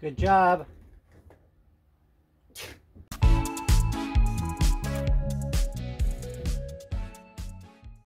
Good job.